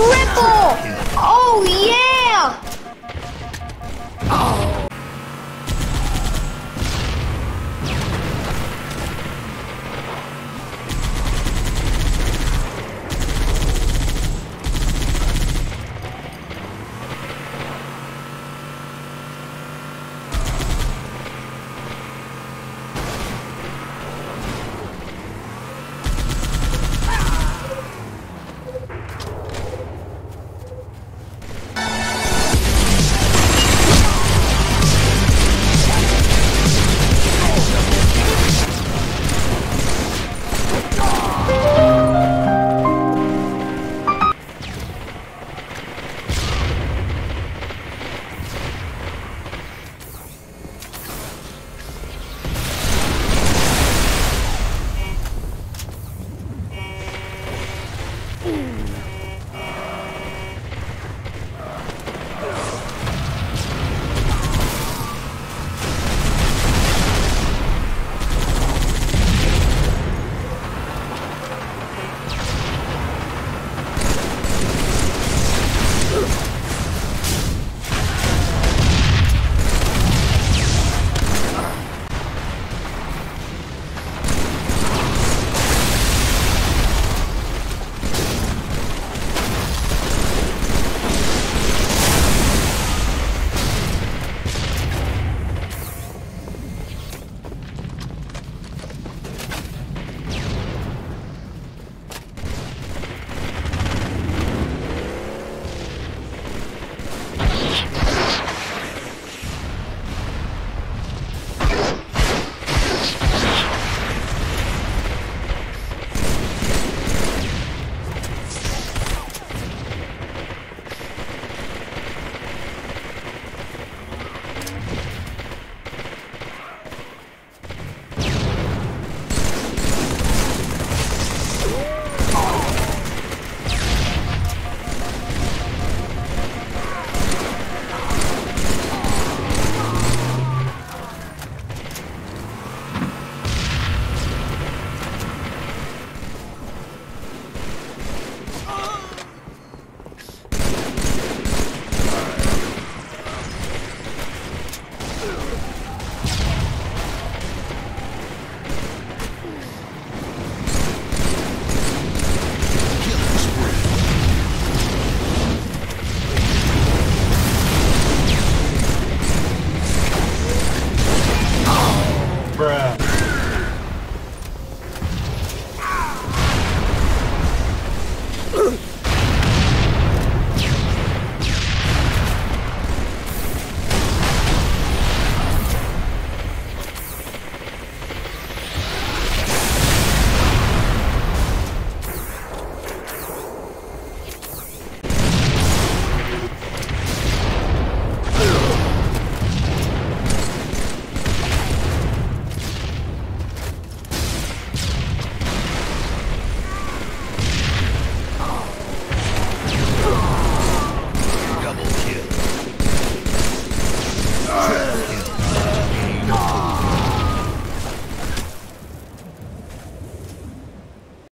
Triple!